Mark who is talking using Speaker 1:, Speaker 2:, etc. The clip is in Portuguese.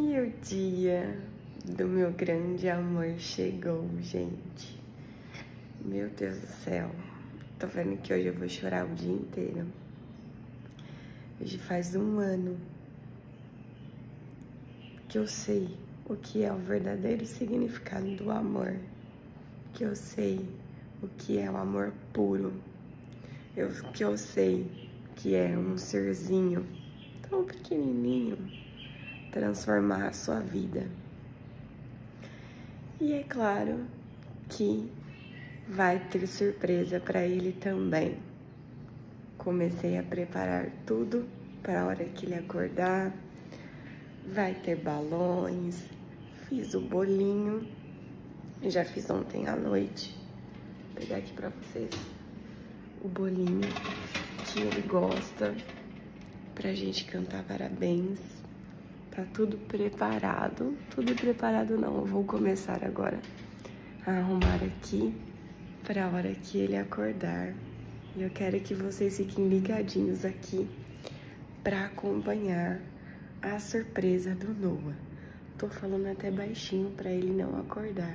Speaker 1: E o dia do meu grande amor chegou, gente. Meu Deus do céu. Tô vendo que hoje eu vou chorar o dia inteiro. Hoje faz um ano que eu sei o que é o verdadeiro significado do amor. Que eu sei o que é o amor puro. Eu, que eu sei que é um serzinho tão pequenininho transformar a sua vida. E é claro que vai ter surpresa para ele também. Comecei a preparar tudo para a hora que ele acordar. Vai ter balões, fiz o bolinho, já fiz ontem à noite. Vou pegar aqui para vocês o bolinho que ele gosta pra gente cantar parabéns. Tá tudo preparado. Tudo preparado não. Eu vou começar agora a arrumar aqui pra hora que ele acordar. E eu quero que vocês fiquem ligadinhos aqui pra acompanhar a surpresa do Noah. Tô falando até baixinho pra ele não acordar.